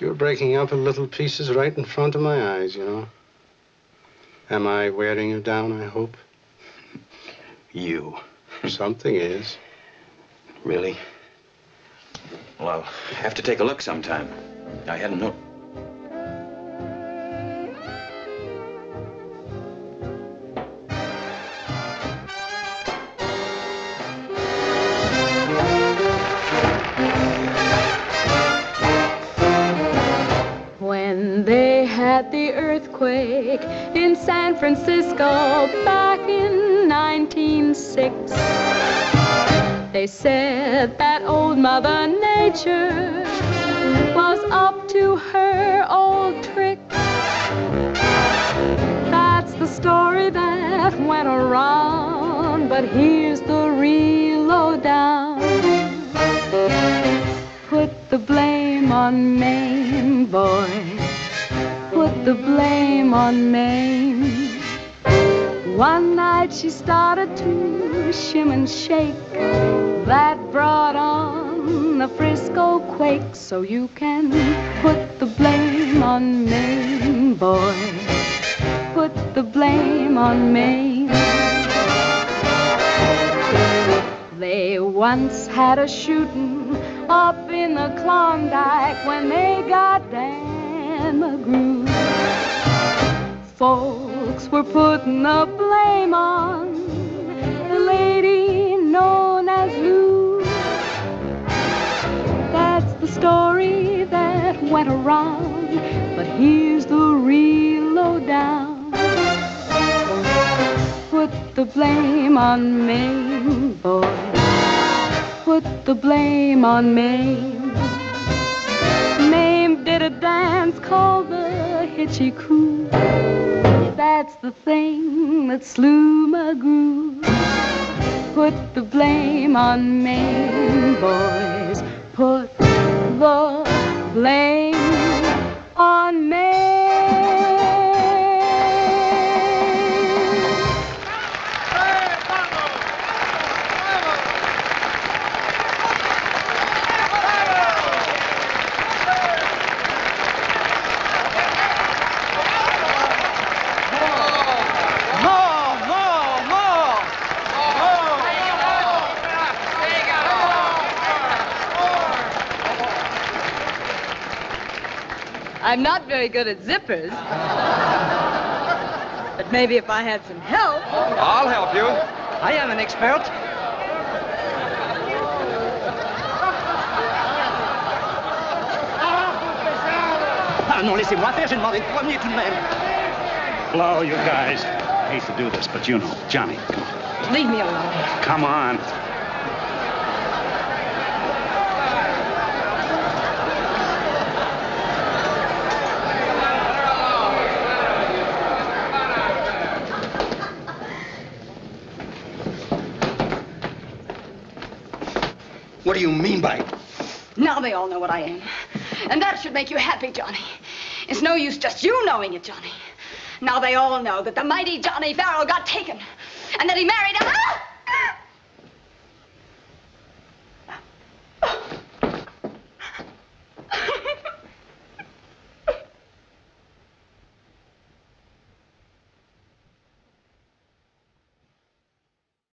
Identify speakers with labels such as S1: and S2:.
S1: You're breaking up in little pieces right in front of my eyes, you know. Am I wearing you down, I hope?
S2: You.
S1: Something is.
S2: Really? Well, I'll have to take a look sometime. I hadn't known.
S3: Earthquake in San Francisco back in 1906, they said that old Mother Nature was up to her old trick. That's the story that went around, but here's the real lowdown. Put the blame on Mame, boy. The blame on Mame. One night she started to shim and shake. That brought on the Frisco quake. So you can put the blame on Mame, boy. Put the blame on Mame. They once had a shooting up in the Klondike when they got Folks were putting the blame on the lady known as Lou. That's the story that went around, but here's the real lowdown. Put the blame on Mame, boy. Put the blame on Mame. Did a dance called the Hitchy Coo. That's the thing that slew McGrew. Put the blame on Maine, boys. Put the blame I'm not very good at zippers. but maybe if I had some help.
S4: I'll help you. I am an expert. Ah non, laissez-moi faire, j'ai demandé le premier tout de même.
S5: Hello, you guys. Hate to do this, but you know, Johnny, come on.
S3: Leave me alone.
S5: Come on.
S2: What do you mean by it?
S6: Now they all know what I am. And that should make you happy, Johnny. It's no use just you knowing it, Johnny. Now they all know that the mighty Johnny Farrell got taken. And that he married a... Ah!